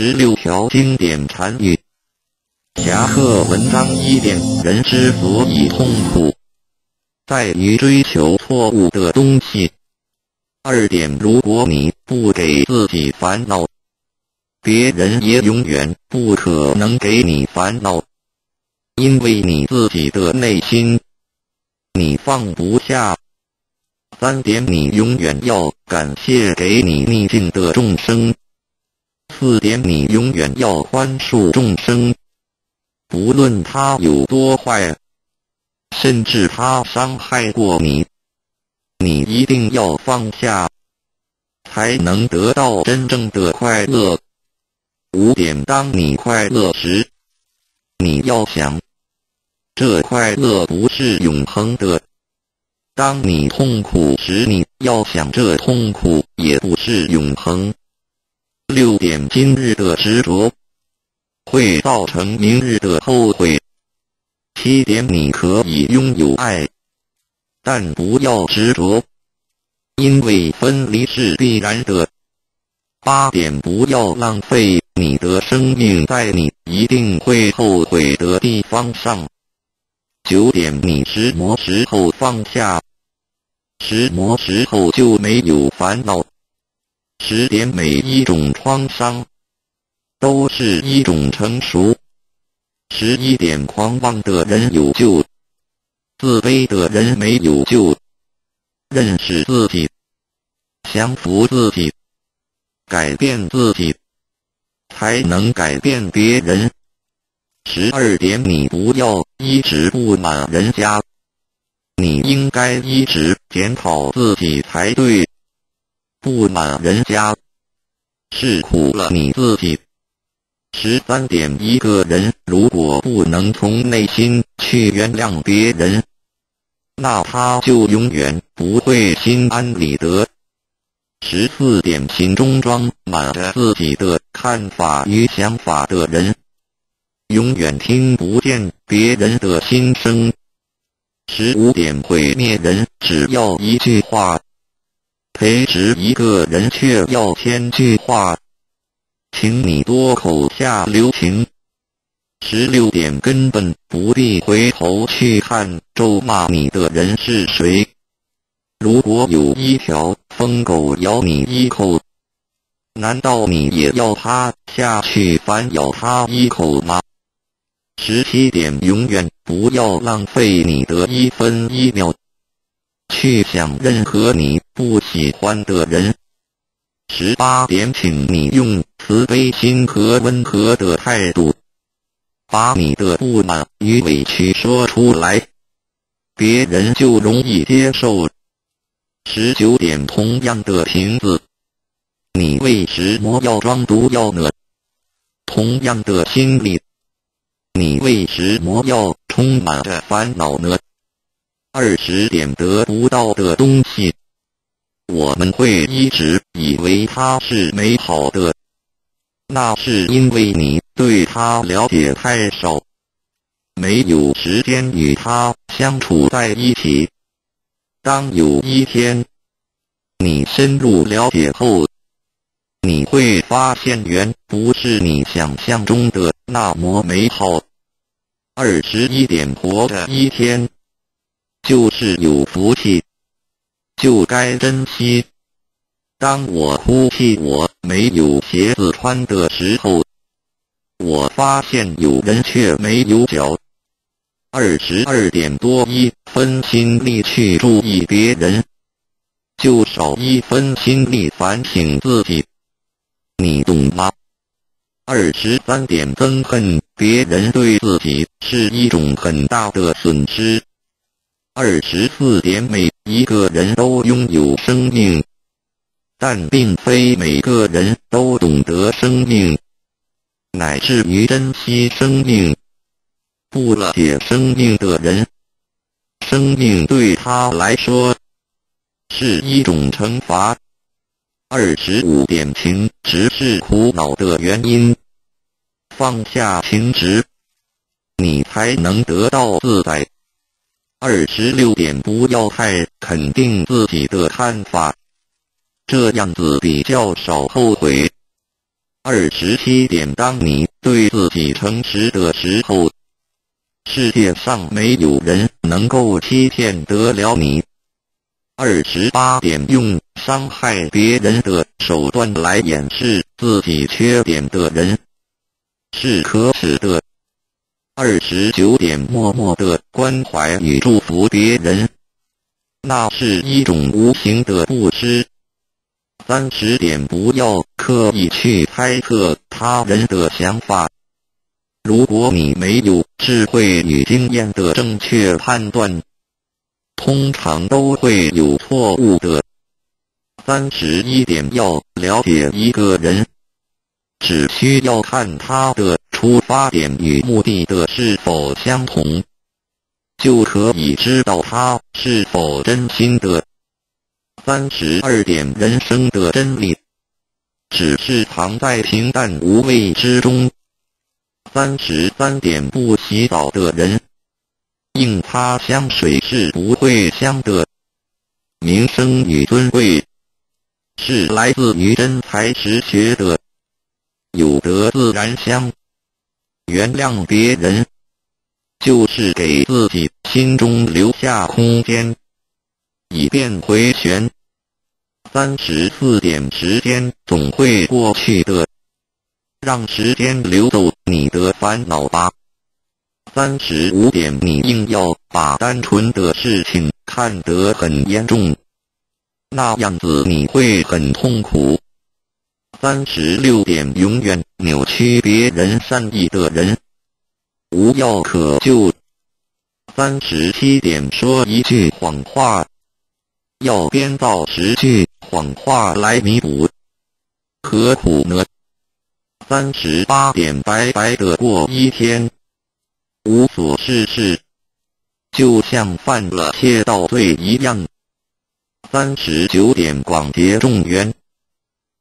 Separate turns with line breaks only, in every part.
十六条经典禅语。侠客文章一点：人之所以痛苦，在于追求错误的东西。二点：如果你不给自己烦恼，别人也永远不可能给你烦恼，因为你自己的内心，你放不下。三点：你永远要感谢给你逆境的众生。四点：你永远要宽恕众生。不论他有多坏，甚至他伤害过你，你一定要放下，才能得到真正的快乐。五点，当你快乐时，你要想，这快乐不是永恒的；当你痛苦时，你要想，这痛苦也不是永恒。六点，今日的执着。会造成明日的后悔。七点，你可以拥有爱，但不要执着，因为分离是必然的。八点，不要浪费你的生命在你一定会后悔的地方上。九点，你石磨时候放下，石磨时候就没有烦恼。十点，每一种创伤。都是一种成熟。十一点，狂妄的人有救，自卑的人没有救。认识自己，降服自己，改变自己，才能改变别人。十二点，你不要一直不满人家，你应该一直检讨自己才对。不满人家，是苦了你自己。十三点，一个人如果不能从内心去原谅别人，那他就永远不会心安理得。十四点，心中装满着自己的看法与想法的人，永远听不见别人的心声。十五点，毁灭人只要一句话，培植一个人却要千句话。请你多口下留情。十六点根本不必回头去看咒骂你的人是谁。如果有一条疯狗咬你一口，难道你也要趴下去反咬它一口吗？十七点永远不要浪费你的一分一秒，去想任何你不喜欢的人。十八点，请你用慈悲心和温和的态度，把你的不满与委屈说出来，别人就容易接受。十九点，同样的瓶子，你为什么要装毒药呢？同样的心理，你为什么要充满着烦恼呢？二十点，得不到的东西。我们会一直以为它是美好的，那是因为你对他了解太少，没有时间与他相处在一起。当有一天你深入了解后，你会发现原不是你想象中的那么美好。二十一点，活着一天就是有福气。就该珍惜。当我哭泣我没有鞋子穿的时候，我发现有人却没有脚。二十二点多一分心力去注意别人，就少一分心力反省自己。你懂吗？二十三点憎恨别人对自己是一种很大的损失。二十四点，每一个人都拥有生命，但并非每个人都懂得生命，乃至于珍惜生命。不了解生命的人，生命对他来说是一种惩罚。二十五点，情执是苦恼的原因，放下情执，你才能得到自在。二十六点，不要太肯定自己的看法，这样子比较少后悔。二十七点，当你对自己诚实的时候，世界上没有人能够欺骗得了你。二十八点，用伤害别人的手段来掩饰自己缺点的人，是可耻的。二十九点，默默的关怀与祝福别人，那是一种无形的布施。三十点，不要刻意去猜测他人的想法。如果你没有智慧与经验的正确判断，通常都会有错误的。三十一点，要了解一个人，只需要看他的出发点与目的的是否相同，就可以知道他是否真心的。三十二点，人生的真理只是藏在平淡无味之中。三十三点，不洗澡的人，硬擦香水是不会香的。名声与尊贵是来自于真才实学的，有德自然香。原谅别人，就是给自己心中留下空间，以便回旋。三十四点，时间总会过去的，让时间流走你的烦恼吧。三十五点，你硬要把单纯的事情看得很严重，那样子你会很痛苦。三十六点，永远扭曲别人善意的人，无药可救。三十七点，说一句谎话。要编造十句谎话来弥补，何苦呢？三十八点，白白的过一天，无所事事，就像犯了窃盗罪一样。三十九点，广结众缘，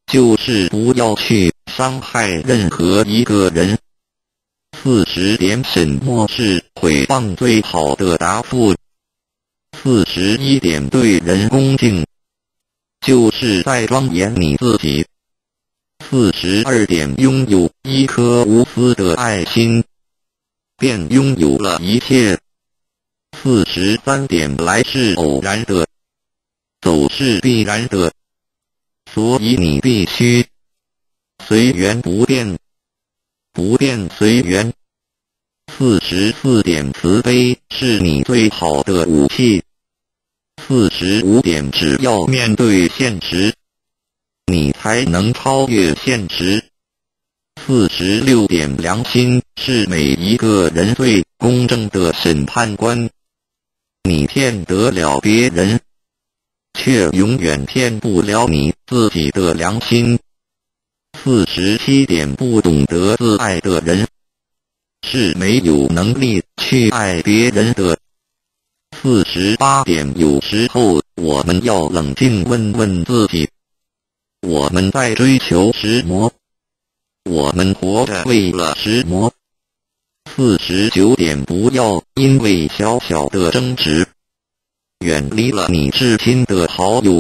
就是不要去伤害任何一个人。四十点，什么是诽谤最好的答复？四十一点，对人恭敬，就是在庄严你自己。四十二点，拥有一颗无私的爱心，便拥有了一切。四十三点，来是偶然的，走是必然的，所以你必须随缘不变，不变随缘。四十四点，慈悲是你最好的武器。四十五点，只要面对现实，你才能超越现实。四十六点，良心是每一个人最公正的审判官。你骗得了别人，却永远骗不了你自己的良心。四十七点，不懂得自爱的人，是没有能力去爱别人的。四十八点，有时候我们要冷静问问自己：我们在追求什么？我们活着为了什么？四十九点，不要因为小小的争执，远离了你至亲的好友。